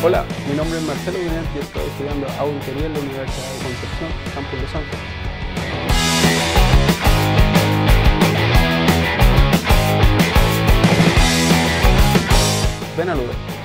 Hola, mi nombre es Marcelo Guinea y estoy estudiando auditoría en la Universidad de Concepción, Campus Los Santos. Ven a Lugar.